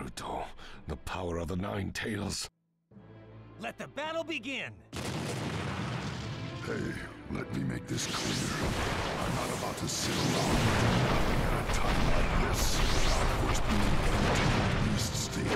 Naruto, the power of the Nine Tails. Let the battle begin! Hey, let me make this clear. I'm not about to sit around doing nothing at a time like this. Our first being beast state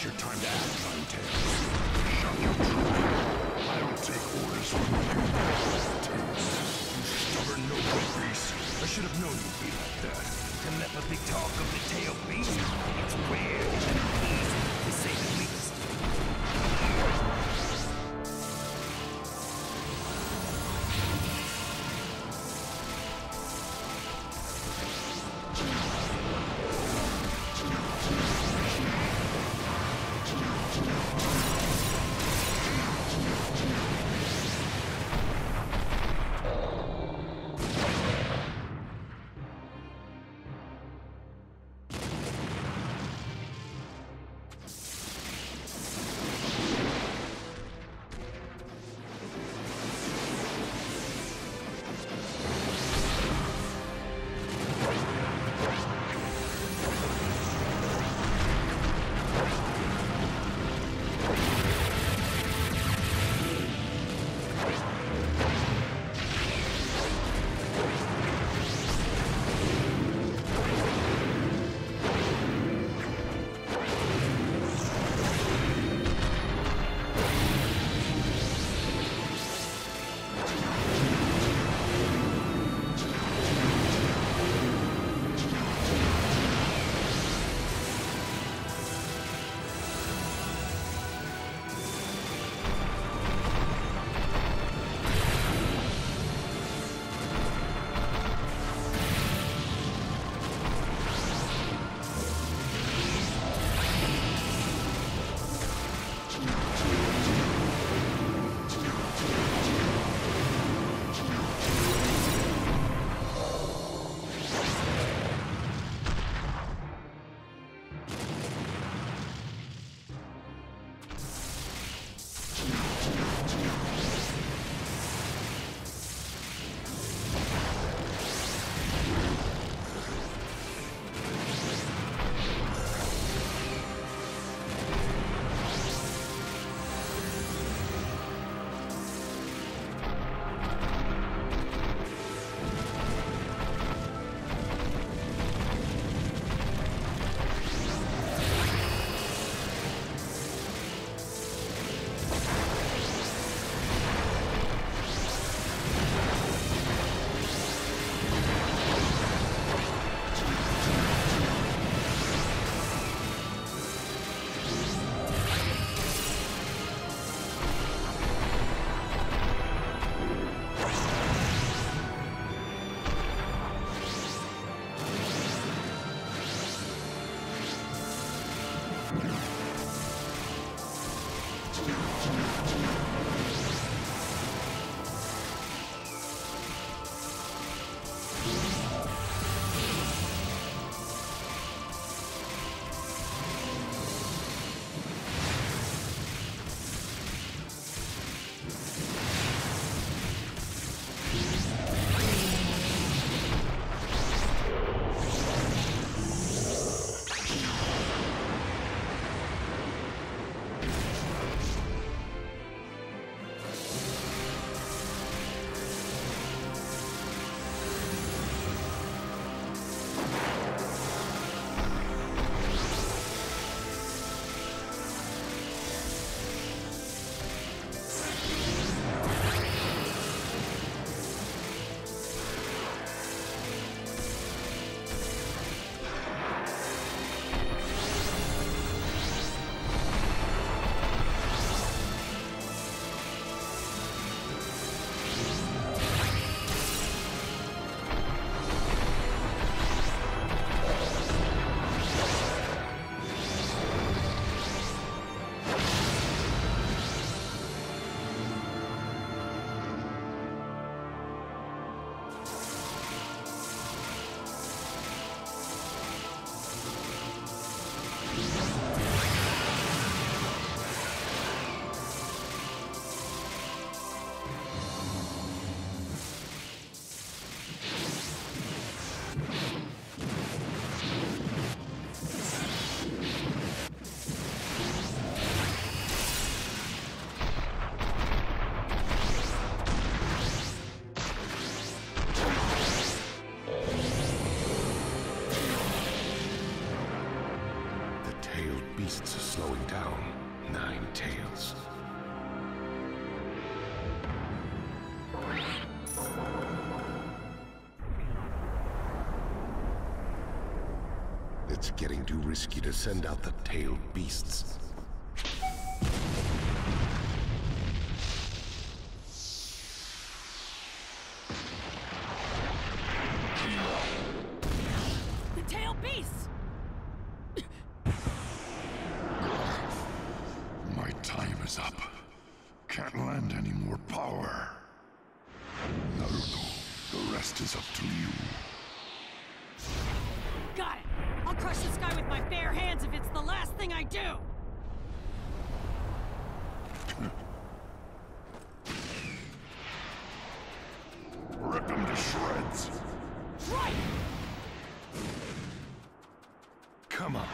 Now's your time to act, Nine Tails. Shut your. I don't take orders from you, Tails. You stubborn no-good beast. I should have known you'd be like that. The telepathy talk of the tail beast. It's weird easy, to say least. getting too risky to send out the tailed beasts. The tail beasts! My time is up. Can't lend any more power. Naruto, the rest is up to you. Crush this guy with my bare hands if it's the last thing I do! Rip him to shreds. Right! Come on.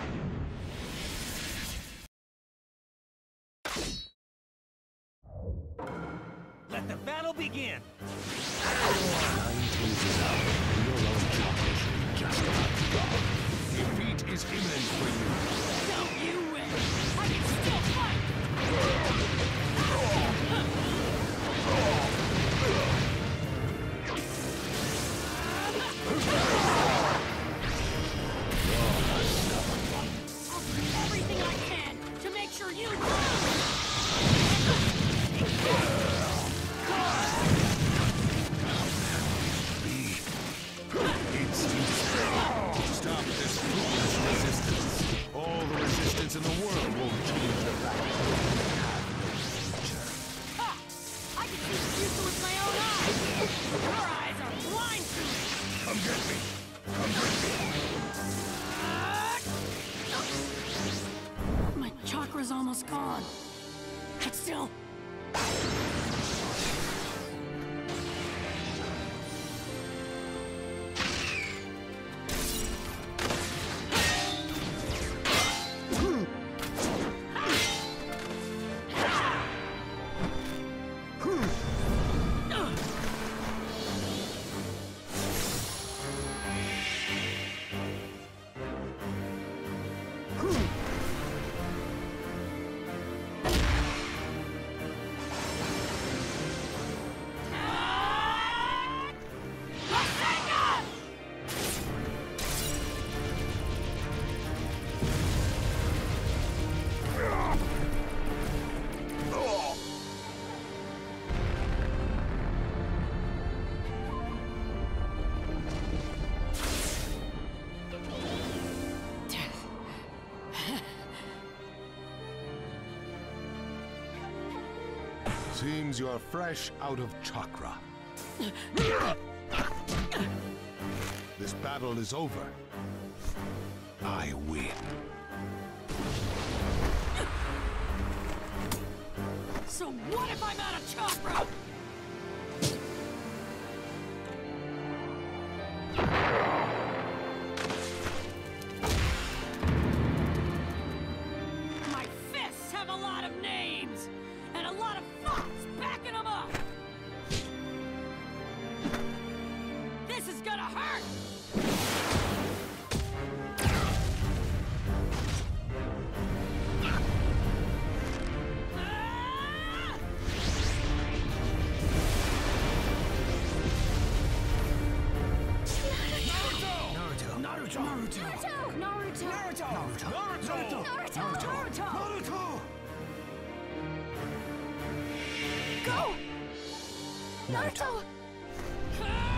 Let the battle begin! Nine Tails is out. Defeat is imminent for you. Don't you wish! I can still fight! Seems you're fresh out of chakra. This battle is over. I win. So what if I'm out of chakra? Naruto! Naruto! Naruto! Naruto! Naruto! Naruto! Naruto! Naruto! Go! Naruto!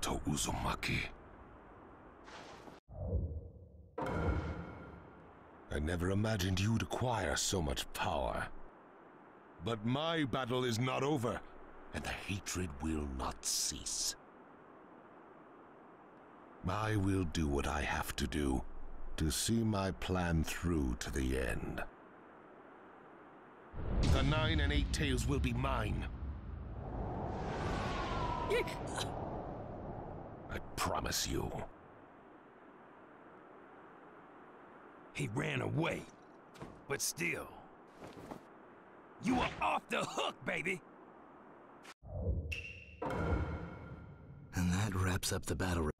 Naruto Uzumaki. I never imagined you'd acquire so much power. But my battle is not over, and the hatred will not cease. I will do what I have to do to see my plan through to the end. The nine and eight tails will be mine. Promise you. He ran away. But still. You are off the hook, baby! And that wraps up the battle.